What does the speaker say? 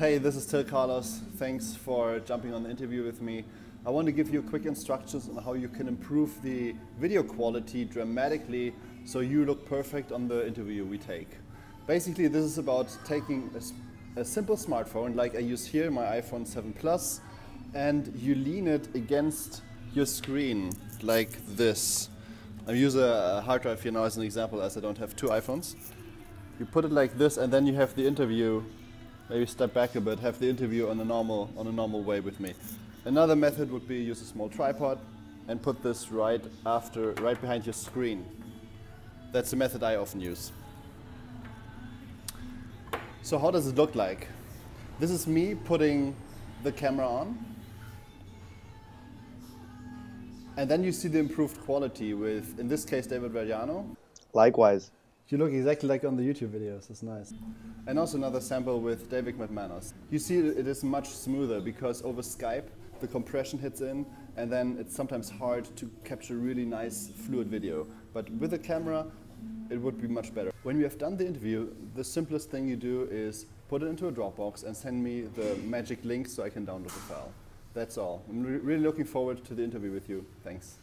Hey, this is Till Carlos. Thanks for jumping on the interview with me. I want to give you quick instructions on how you can improve the video quality dramatically so you look perfect on the interview we take. Basically, this is about taking a, a simple smartphone like I use here, my iPhone 7 Plus, and you lean it against your screen like this. I use a hard drive here now as an example as I don't have two iPhones. You put it like this and then you have the interview maybe step back a bit, have the interview on a normal, on a normal way with me. Another method would be use a small tripod and put this right after, right behind your screen. That's the method I often use. So how does it look like? This is me putting the camera on. And then you see the improved quality with, in this case, David Vagliano. Likewise. You look exactly like on the YouTube videos, it's nice. And also another sample with David McManus. You see it is much smoother because over Skype the compression hits in and then it's sometimes hard to capture really nice fluid video. But with a camera it would be much better. When we have done the interview, the simplest thing you do is put it into a Dropbox and send me the magic link so I can download the file. That's all. I'm re really looking forward to the interview with you. Thanks.